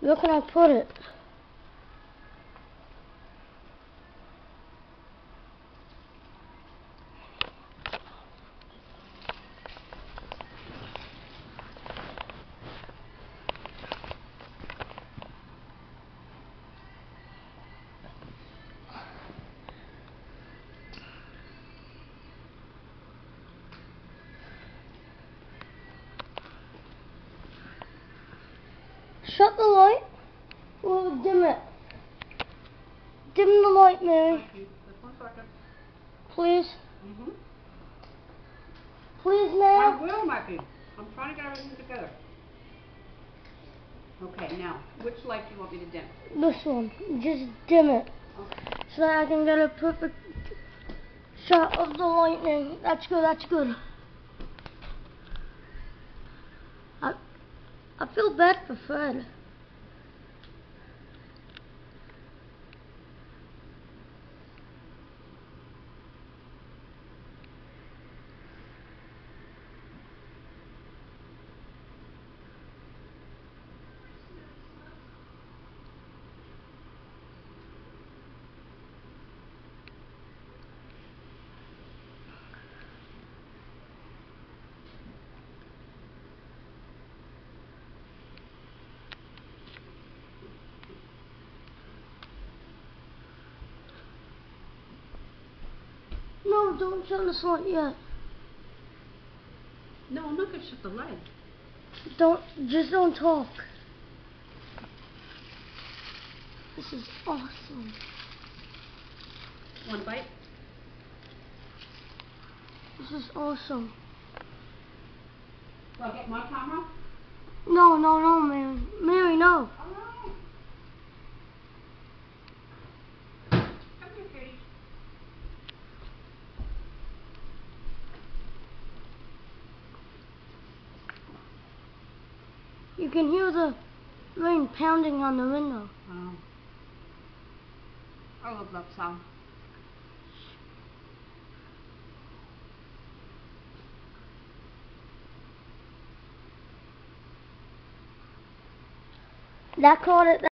Where can I put it? Shut the light. Or dim it. Dim the light, Mary. Just one second. Please. Mm-hmm. Please, I now. will, Mikey. I'm trying to get everything together. Okay, now, which light do you want me to dim? This one. Just dim it. Okay. So that I can get a perfect shot of the lightning. That's good, that's good. I, I feel bad for Fred. No, don't turn the light yet. No, I'm not gonna shut the light. Don't, just don't talk. This is awesome. One bite? This is awesome. Do I get my camera? No, no, no, Mary. Mary, no. You can hear the rain pounding on the window. Oh. I love that sound. That caught it.